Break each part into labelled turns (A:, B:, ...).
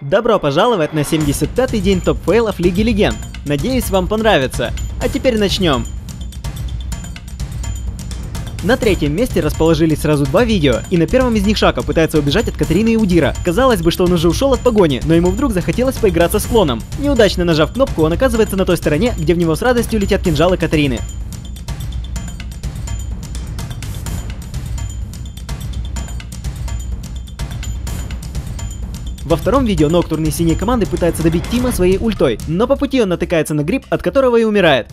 A: Добро пожаловать на 75-й день топ-фейлов Лиги Легенд. Надеюсь, вам понравится. А теперь начнем. На третьем месте расположились сразу два видео, и на первом из них Шака пытается убежать от Катерины и Удира. Казалось бы, что он уже ушел от погони, но ему вдруг захотелось поиграться с клоном. Неудачно нажав кнопку, он оказывается на той стороне, где в него с радостью летят кинжалы Катерины. Во втором видео ноктурный синей команды пытается добить Тима своей ультой, но по пути он натыкается на гриб, от которого и умирает.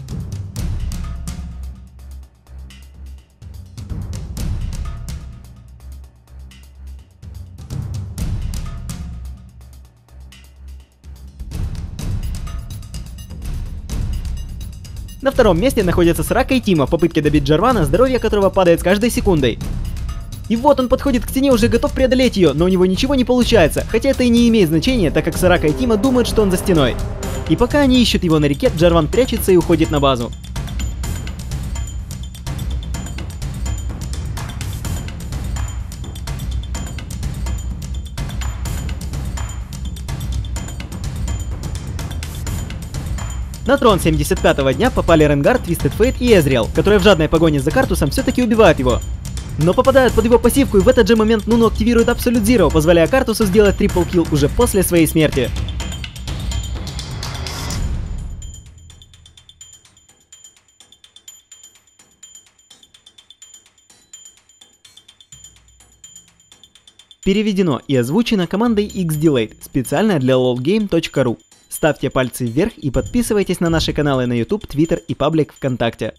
A: На втором месте находится Срака и Тима в попытке добить Джарвана, здоровье которого падает с каждой секундой. И вот он подходит к стене, уже готов преодолеть ее, но у него ничего не получается, хотя это и не имеет значения, так как Сарака и Тима думают, что он за стеной. И пока они ищут его на реке, Джарван прячется и уходит на базу. На трон 75-го дня попали Ренгар, Твистед Фейт и Эзриэл, которые в жадной погоне за Картусом все-таки убивают его. Но попадают под его пассивку и в этот же момент Нуну активирует Absolute Zero, позволяя Картусу сделать трипл килл уже после своей смерти. Переведено и озвучено командой X-Delayed, специально для lolgame.ru. Ставьте пальцы вверх и подписывайтесь на наши каналы на YouTube, Twitter и паблик ВКонтакте.